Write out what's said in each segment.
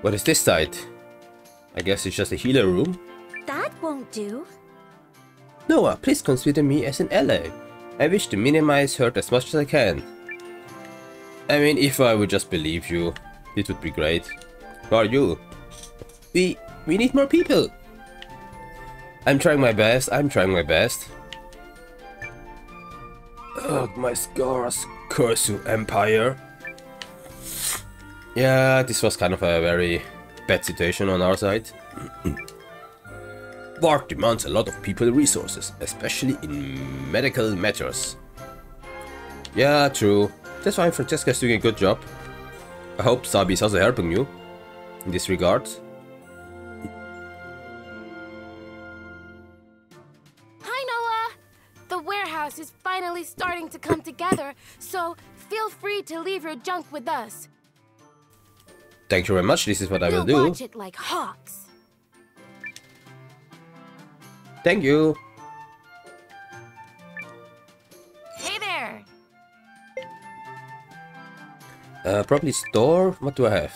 What is this side? I guess it's just a healer room. That won't do. Nowa, please consider me as an ally. I wish to minimize hurt as much as I can. I mean, if I would just believe you, it would be great. Who are you? We... we need more people! I'm trying my best, I'm trying my best. Ugh, my scars, curse you, Empire. Yeah, this was kind of a very bad situation on our side. War demands a lot of people resources, especially in medical matters. Yeah, true. That's why Francesca's doing a good job. I hope Sabi is also helping you in this regard. Hi, Nowa! The warehouse is finally starting to come together, so feel free to leave your junk with us. Thank you very much, this is what I will do. like hawks. Thank you. Hey there! Uh, probably store. What do I have?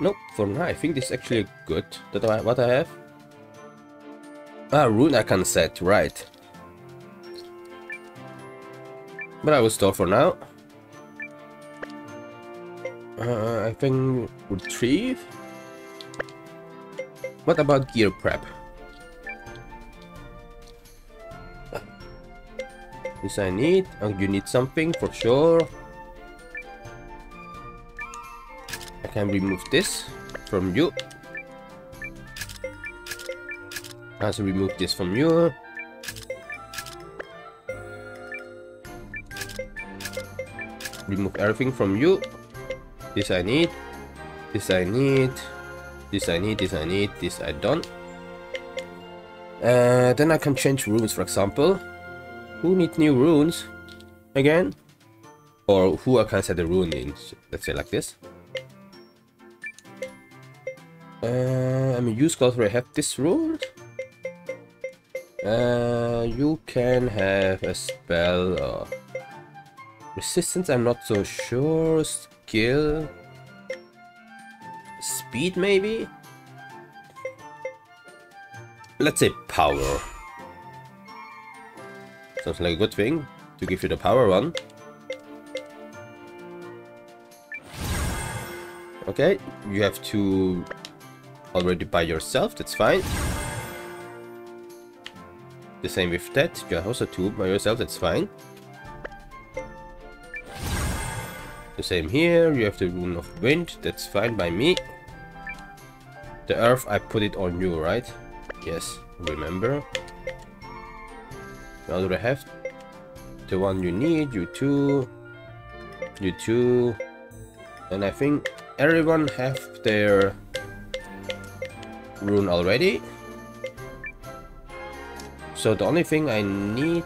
Nope, for now I think this is actually good. That I, what I have? Ah, rune I can set, right. But I will store for now. Uh, I think retrieve. What about gear prep? This I need. Oh, you need something for sure. I can remove this from you. I also remove this from you. Remove everything from you. This I need. This I need. This I need. This I need. This I don't. Uh, then I can change runes, for example. Who need new runes? Again? Or who I can set the rune in? Let's say like this. Uh, I mean, you Skulls already have this rune. Uh, you can have a spell. Uh, resistance, I'm not so sure. Skill. Speed, maybe? Let's say power. Sounds like a good thing to give you the power one. Okay, you have to already by yourself, that's fine. The same with that, you have also two by yourself, that's fine. The same here, you have the rune of wind, that's fine by me. The earth, I put it on you, right? Yes, remember. Now do I have the one you need? You too. You too. And I think everyone have their rune already. So the only thing I need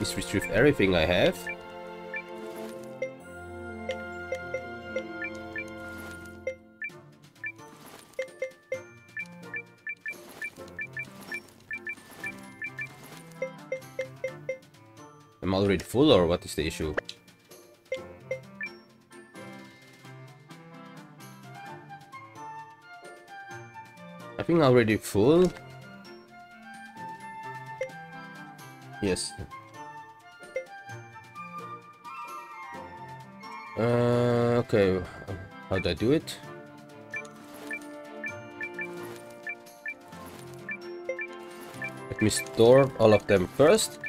is retrieve everything I have. Already full or what is the issue? I think already full. Yes. Uh, okay, how do I do it? Let me store all of them first.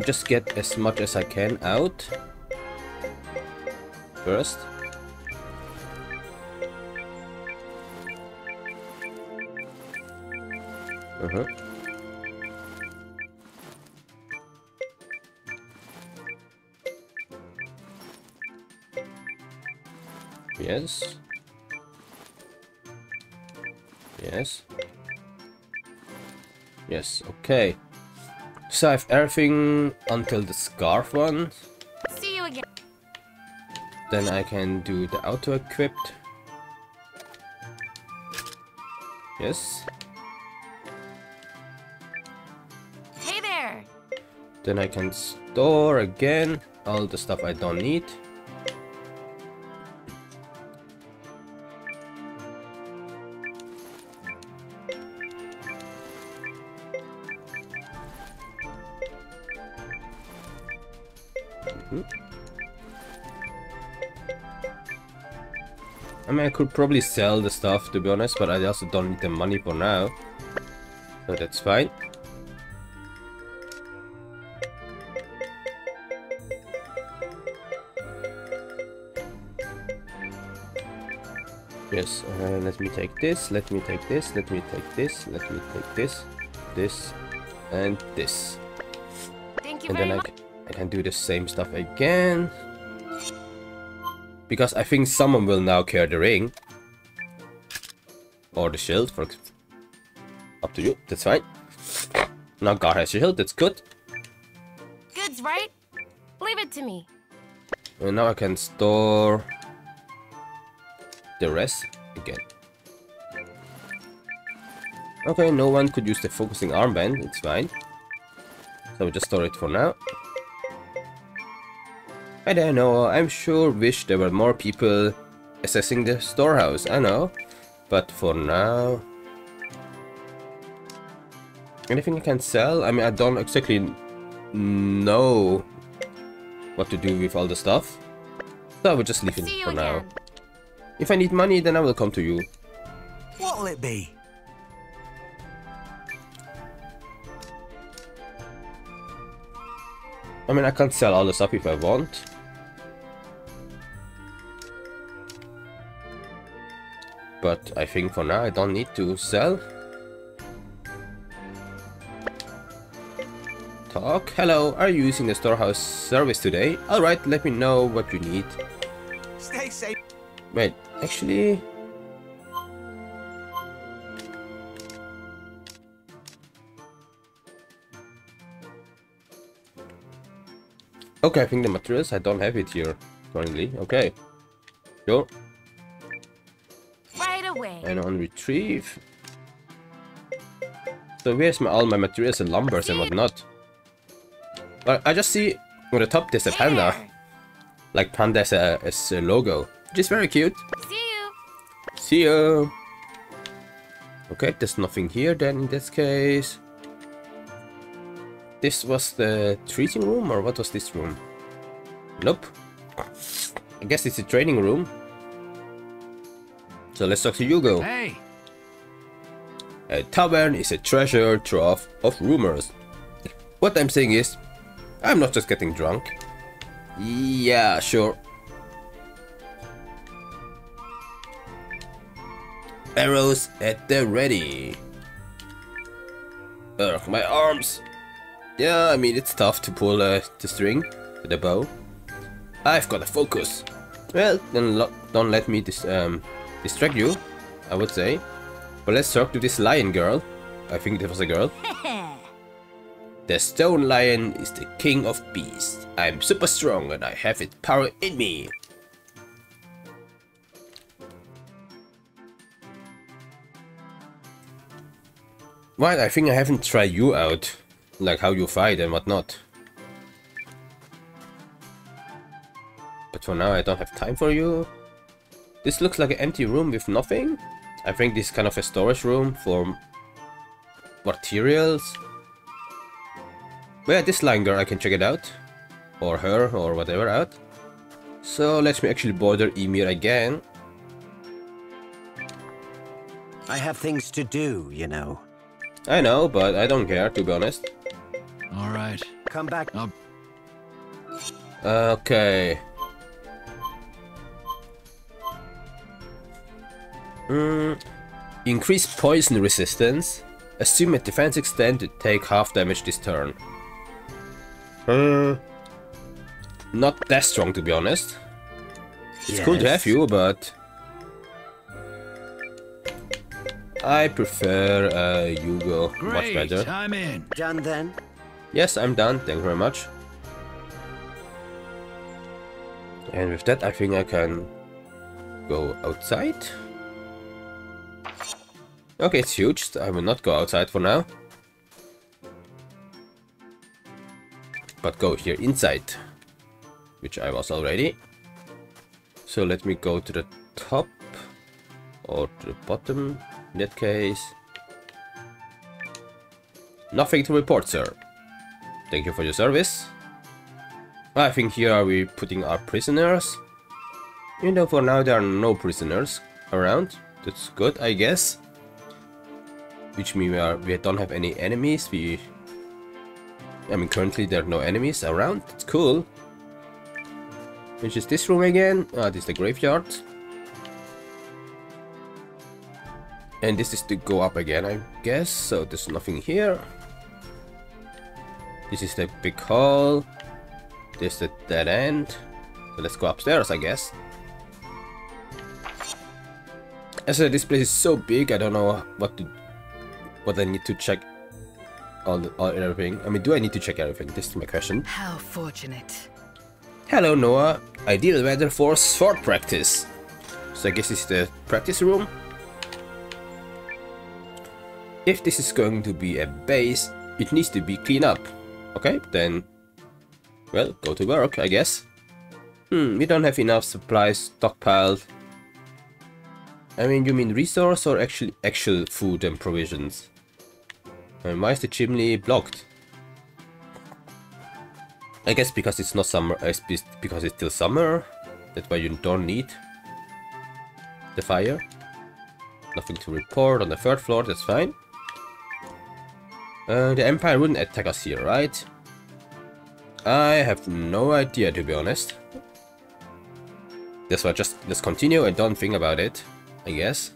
Me just get as much as I can out. First. Uh-huh. Yes. Yes. Yes, okay. So I have everything until the scarf one. See you again. Then I can do the auto equipped. Yes. Hey there. Then I can store again all the stuff I don't need. I mean, I could probably sell the stuff to be honest, but I also don't need the money for now. So that's fine. Yes, uh, let me take this, let me take this, let me take this, let me take this, this, and this. Thank you And very then I, I can do the same stuff again. Because I think someone will now carry the ring. Or the shield, for Up to you, that's fine. Now God has your shield, that's good. Goods, right? Leave it to me. And now I can store the rest again. Okay, no one could use the focusing armband, it's fine. So we just store it for now. I don't know, I'm sure wish there were more people assessing the storehouse, I know. But for now... Anything I can sell? I mean, I don't exactly know what to do with all the stuff. So I will just leave it See you for now. If I need money, then I will come to you. What'll it be? I mean, I can sell all the stuff if I want. But I think for now I don't need to sell. Talk. Hello, are you using the storehouse service today? Alright, let me know what you need. Stay safe. Wait, actually... Okay, I think the materials, I don't have it here currently. Okay. Sure. Right away. And on retrieve. So where's my, all my materials and lumbers and whatnot? Well, I just see on the top there's a panda. Like panda as a, as a logo. Which is very cute. See you. See you. Okay, there's nothing here then in this case. This was the treating room or what was this room? Nope. I guess it's a training room. So let's talk to Hugo. Hey, A tavern is a treasure trove of rumors. What I'm saying is, I'm not just getting drunk. Yeah, sure. Arrows at the ready. Ugh, my arms. Yeah, I mean, it's tough to pull uh, the string with a bow. I've got to focus. Well, then lo- don't let me dis um, distract you, I would say. But let's talk to this lion girl. I think that was a girl. The stone lion is the king of beasts. I'm super strong and I have its power in me. Right, I think I haven't tried you out. Like how you fight and whatnot. But for now I don't have time for you. This looks like an empty room with nothing. I think this is kind of a storage room for materials. But yeah, this line girl, I can check it out. Or her, or whatever out. So let me actually bother Emir again. I have things to do, you know. I know, but I don't care, to be honest. All right. Come back. I'll Okay. Hmm. Increase poison resistance. Assume a defense extend to take half damage this turn. Hmm. Not that strong to be honest. It's cool to have you, but I prefer uh, Hugo much Great, better. I'm in. Done then? Yes, I'm done. Thank you very much. And with that, I think I can go outside. Okay, it's huge. I will not go outside for now. But go here inside, which I was already. So let me go to the top or to the bottom in that case. Nothing to report, sir. Thank you for your service. I think here are we putting our prisoners. Even though for now there are no prisoners around. That's good, I guess. Which means we, are, we don't have any enemies. We, I mean, currently there are no enemies around. It's cool. Which is this room again? Ah, this is the graveyard. And this is to go up again, I guess. So there's nothing here. This is the big hall. This is the dead end. So let's go upstairs, I guess. As I said, this place is so big, I don't know what to, what I need to check. All, the, all everything. I mean, do I need to check everything? This is my question. How fortunate. Hello, Nowa. Ideal weather for sword practice. So I guess this is the practice room. If this is going to be a base, it needs to be cleaned up. Okay, then... Well, go to work, I guess. Hmm, we don't have enough supplies stockpiled. I mean, you mean resource or actually actual food and provisions? And why is the chimney blocked? I guess because it's not summer, uh, because it's still summer. That's why you don't need the fire. Nothing to report on the third floor, that's fine. Uh, the Empire wouldn't attack us here, right? I have no idea, to be honest. That's why just let's continue and don't think about it, I guess.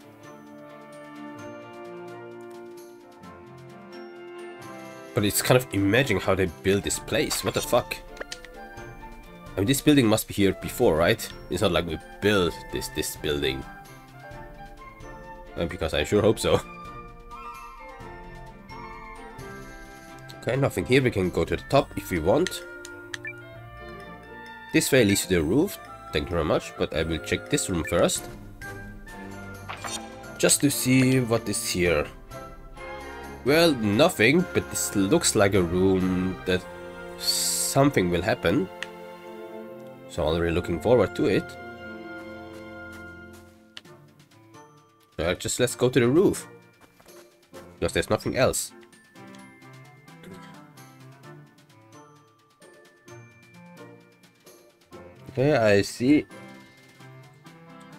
But it's kind of imagine how they built this place. What the fuck? I mean, this building must be here before, right? It's not like we built this this building. Uh, because I sure hope so. Okay, nothing here. We can go to the top if we want. This way leads to the roof. Thank you very much. But I will check this room first. Just to see what is here. Well, nothing, but this looks like a room that something will happen. So I'm already looking forward to it. Just let's go to the roof. Because there's nothing else. Okay, I see.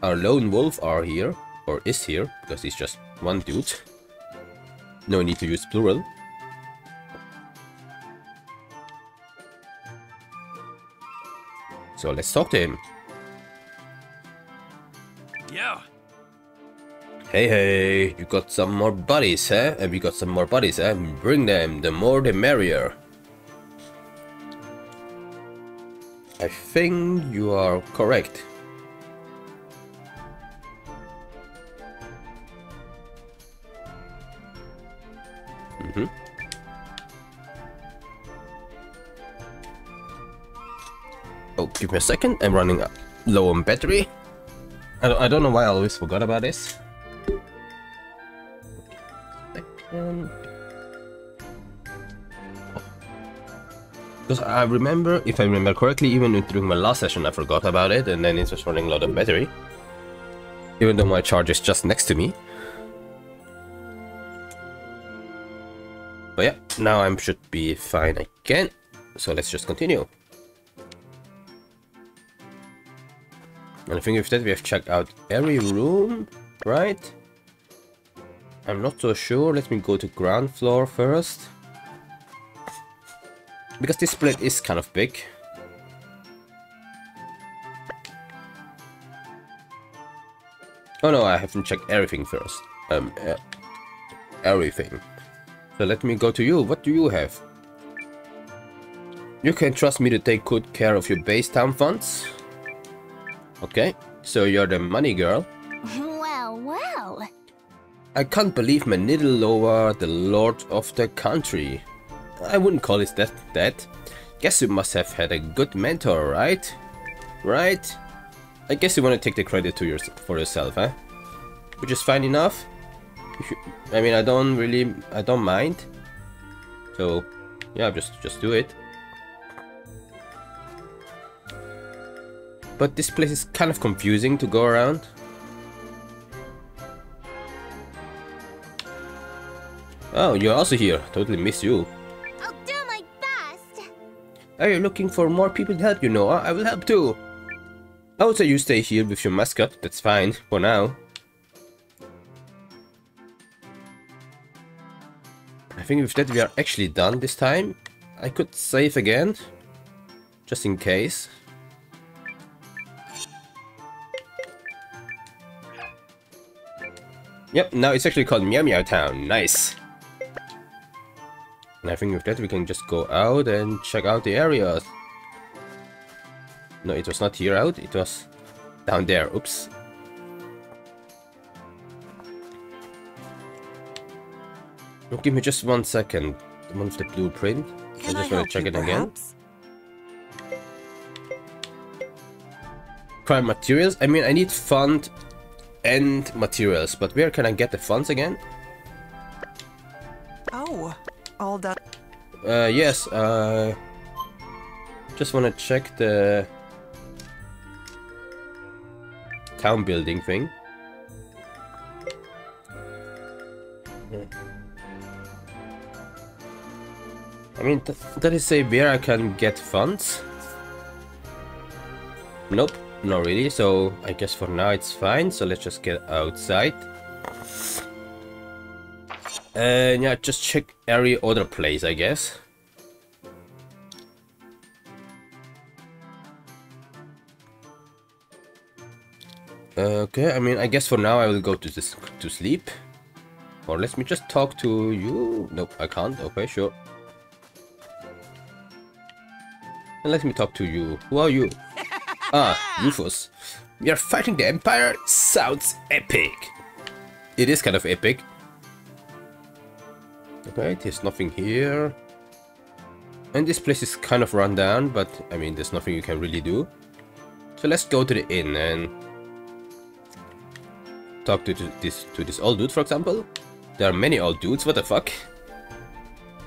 Our lone wolf are here, or is here, because he's just one dude. No need to use plural. So let's talk to him. Yeah. Hey, hey, you got some more buddies, eh? And we got some more buddies, eh? Bring them, the more the merrier. I think you are correct. Mhm. Oh, give me a second. I'm running low on battery. I don't, I don't know why I always forgot about this. Because I remember, if I remember correctly, even during my last session I forgot about it and then it was running low on battery. Even though my charge is just next to me. But yeah, now I should be fine again. So let's just continue. And I think with that we have checked out every room, right? I'm not so sure. Let me go to ground floor first. Because this split is kind of big. Oh no, I haven't checked everything first. Um, uh, everything. So let me go to you. What do you have? You can trust me to take good care of your base town funds. Okay, so you're the money girl. Well, well. I can't believe my Manidaloa, the lord of the country. I wouldn't call it that, that. Guess you must have had a good mentor, right? Right? I guess you want to take the credit to your, for yourself, huh? Which is fine enough. I mean, I don't really, I don't mind. So, yeah, just, just do it. But this place is kind of confusing to go around. Oh, you're also here. Totally miss you. Are you looking for more people to help you, Nowa? I will help too. I would say you stay here with your mascot. That's fine for now. I think with that we are actually done this time. I could save again. Just in case. Yep, now it's actually called Meow Meow Town. Nice. And I think with that we can just go out and check out the areas. No, it was not here out, it was down there. Oops. Oh, give me just one second. The one with the blueprint. Can I I, just want to check it again. Crime materials? I mean, I need fund and materials, but where can I get the funds again? All done. Uh, yes, uh... Just wanna check the... Town building thing. I mean, th does it say where I can get funds? Nope, not really, so I guess for now it's fine, so let's just get outside. And yeah, just check every other place, I guess. Okay, I mean, I guess for now I will go to this to sleep. Or let me just talk to you. Nope, I can't. Okay, sure. And let me talk to you. Who are you? ah, Rufus. We are fighting the Empire? Sounds epic. It is kind of epic. Okay, there's nothing here. And this place is kind of run down, but I mean, there's nothing you can really do. So let's go to the inn and talk to th- this to this old dude, for example. There are many old dudes. What the fuck?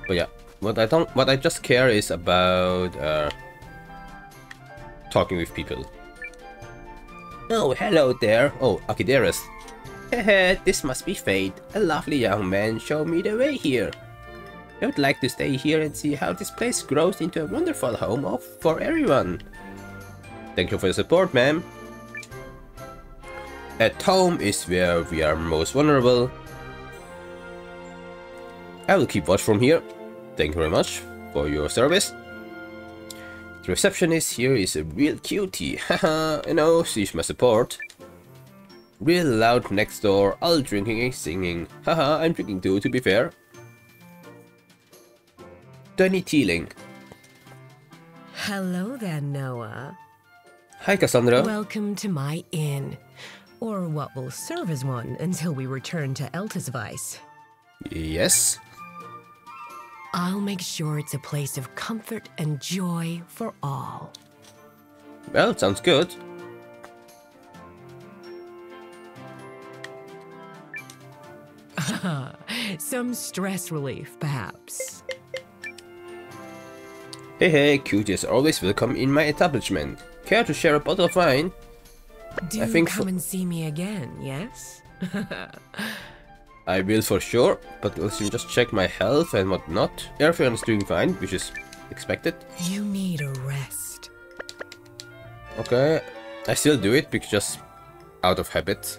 But yeah, what I don't, what I just care is about uh, talking with people. Oh, hello there. Oh, Akideris. Hehe, this must be fate. A lovely young man showed me the way here. I would like to stay here and see how this place grows into a wonderful home of for everyone. Thank you for your support, ma'am. At home is where we are most vulnerable. I will keep watch from here. Thank you very much for your service. The receptionist here is a real cutie. Haha, you know, she's my support. Real loud next door, all drinking and singing. Haha, I'm drinking too, to be fair. Danny Teeling. Hello there, Nowa. Hi, Cassandra. Welcome to my inn. Or what will serve as one until we return to Eltisvice. yes. I'll make sure it's a place of comfort and joy for all. Well, sounds good. Some stress relief, perhaps. Hey hey, cuties are always welcome in my establishment. Care to share a bottle of wine? Do think come and see me again, yes? I will for sure, but let's just check my health and whatnot. Everyone is doing fine, which is expected. You need a rest. Okay, I still do it because just out of habit.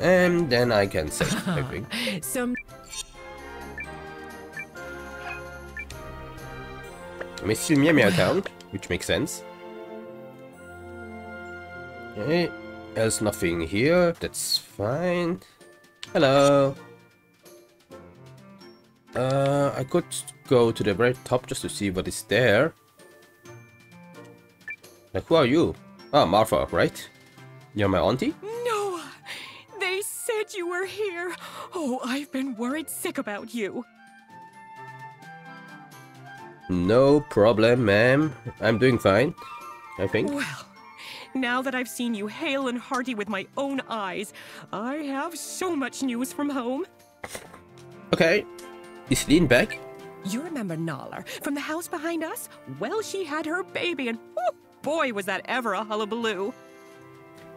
And then I can save, I think. Some I mean, still Meow Meow Town, which makes sense. Okay, else nothing here, that's fine. Hello. Uh, I could go to the very top just to see what is there. Like, who are you? Ah, Marfa, right? You're my auntie? Oh, I've been worried sick about you. No problem, ma'am. I'm doing fine. I think. Well, now that I've seen you hale and hearty with my own eyes, I have so much news from home. Okay. Is Lean back? You remember Nala from the house behind us? Well, she had her baby, and oh, boy, was that ever a hullabaloo.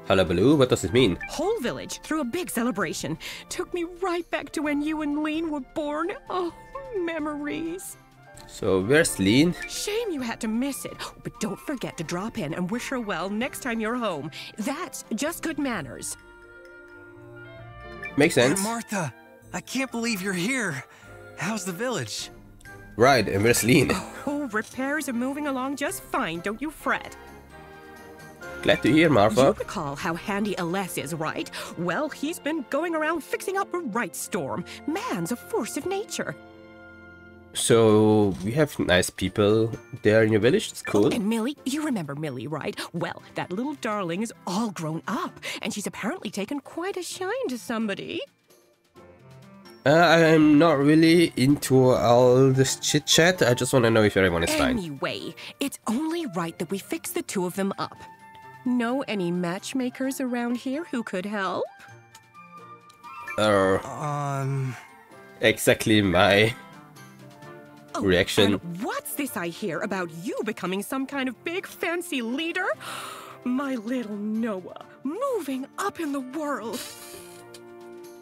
Hullabaloo? What does it mean? Whole village threw a big celebration. Took me right back to when you and Lean were born. Oh, memories. So, where's Lean? Shame you had to miss it. But don't forget to drop in and wish her well next time you're home. That's just good manners. Makes Aunt sense. Martha, I can't believe you're here. How's the village? Right, and where's Lean? Oh, repairs are moving along just fine, don't you fret. Glad to hear, You recall how handy Aless is, right? Well, he's been going around fixing up a right storm. Man's a force of nature. So, we have nice people there in your village. It's cool. And Millie, you remember Millie, right? Well, that little darling is all grown up, and she's apparently taken quite a shine to somebody. Uh, I'm not really into all this chit chat. I just want to know if everyone is fine. Anyway, it's only right that we fix the two of them up. Know any matchmakers around here who could help? Uh, Um, exactly my Oh, reaction. What's this I hear about you becoming some kind of big fancy leader? My little Nowa, moving up in the world.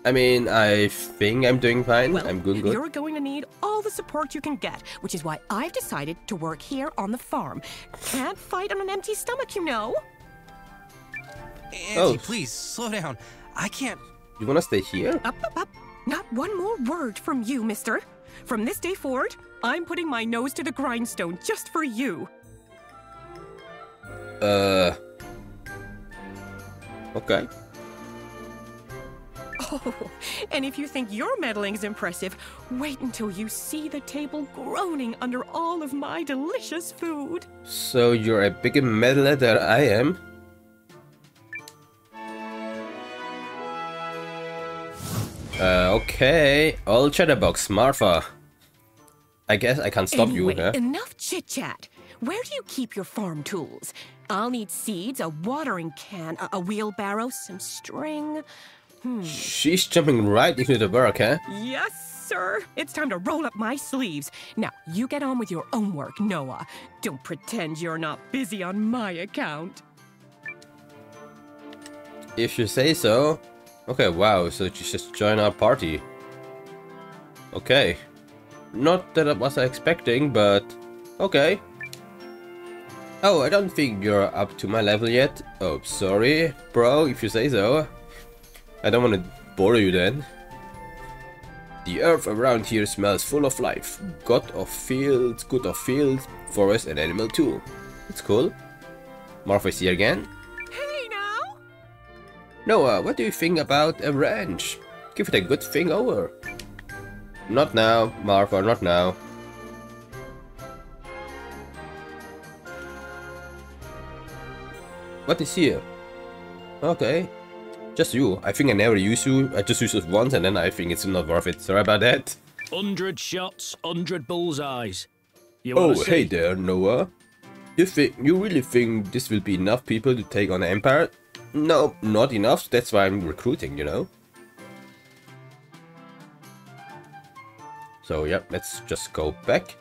I mean, I think I'm doing fine. Well, I'm good, good. you're going to need all the support you can get, which is why I've decided to work here on the farm. Can't fight on an empty stomach, you know. Auntie, Oh. please slow down. I can't. You wanna stay here? Up, up, up. Not one more word from you, mister. From this day forward, I'm putting my nose to the grindstone just for you. Uh. Okay. Oh, and if you think your meddling is impressive, wait until you see the table groaning under all of my delicious food. So you're a bigger meddler than I am. Uh, okay. All chatterbox, Marfa. I guess I can't stop anyway, you, huh? enough chit chat. Where do you keep your farm tools? I'll need seeds, a watering can, a, a wheelbarrow, some string. She's jumping right into the work, huh? Yes, sir. It's time to roll up my sleeves. Now, you get on with your own work, Nowa. Don't pretend you're not busy on my account. If you say so. Okay, wow, so she just joined our party. Okay. Not that I was expecting, but okay. Oh, I don't think you're up to my level yet. Oh, sorry, bro, if you say so. I don't want to bore you then. The earth around here smells full of life. God of fields, good of fields, forest and animal too. It's cool. Martha is here again. Nowa, what do you think about a ranch? Give it a good think over. Not now, Martha, not now. What is here? Okay. Just you. I think I never use you. I just use it once and then I think it's not worth it. Sorry about that. Hundred shots, hundred bullseyes. You Oh, hey there, Nowa. You think you really think this will be enough people to take on the Empire? No, not enough. That's why I'm recruiting, you know. So yeah, let's just go back,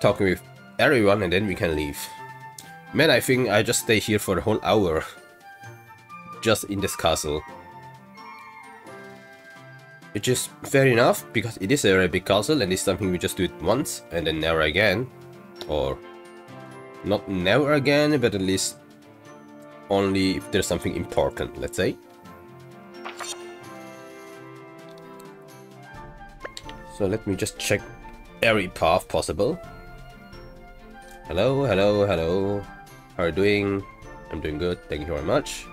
talking with everyone, and then we can leave. Man, I think I just stay here for the whole hour, just in this castle. Which is fair enough, because it is a very big castle and it's something we just do it once and then never again. Or not never again, but at least only if there's something important, let's say. So let me just check every path possible. Hello, hello, hello. How are you doing? I'm doing good, thank you very much.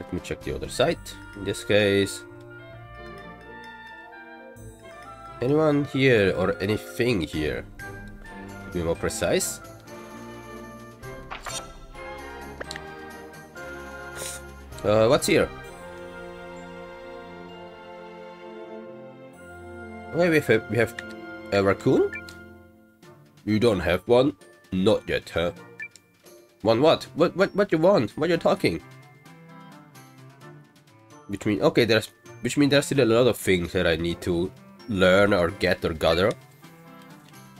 Let me check the other side. In this case, anyone here or anything here? Be more precise. Uh, what's here? Okay, we have, we have a raccoon? You don't have one? Not yet, huh? One what? What what what you want? What you're talking? Which mean okay, there's which means there's still a lot of things that I need to learn or get or gather.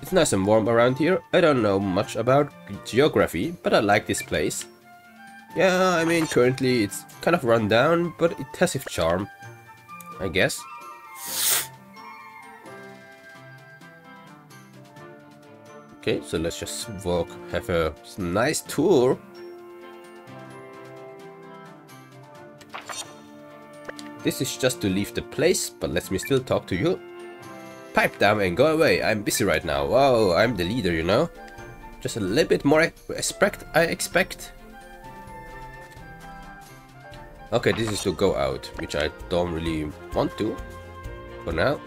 It's nice and warm around here. I don't know much about geography, but I like this place. Yeah, I mean currently it's kind of run down, but it has its charm. I guess. Okay, so let's just walk, have a nice tour. This is just to leave the place, but let me still talk to you. Pipe down and go away, I'm busy right now. Wow, I'm the leader, you know? Just a little bit more respect, I expect. Okay, this is to go out, which I don't really want to for now.